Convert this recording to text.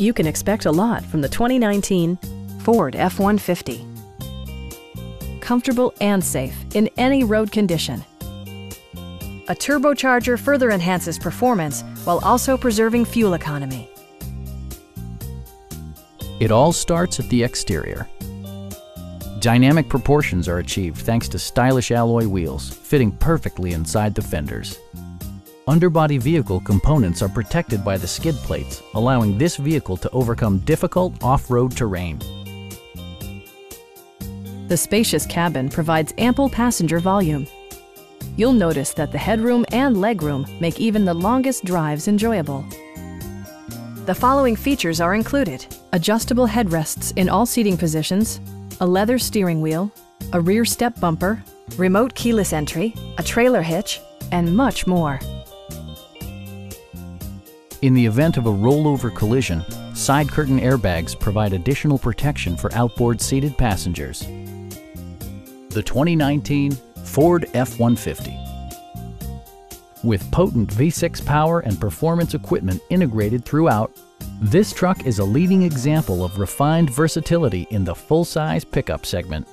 You can expect a lot from the 2019 Ford F-150. Comfortable and safe in any road condition. A turbocharger further enhances performance while also preserving fuel economy. It all starts at the exterior. Dynamic proportions are achieved thanks to stylish alloy wheels, fitting perfectly inside the fenders. Underbody vehicle components are protected by the skid plates, allowing this vehicle to overcome difficult off-road terrain. The spacious cabin provides ample passenger volume. You'll notice that the headroom and legroom make even the longest drives enjoyable. The following features are included. Adjustable headrests in all seating positions, a leather steering wheel, a rear step bumper, remote keyless entry, a trailer hitch, and much more. In the event of a rollover collision, side curtain airbags provide additional protection for outboard seated passengers. The 2019 Ford F-150. With potent V6 power and performance equipment integrated throughout, this truck is a leading example of refined versatility in the full-size pickup segment.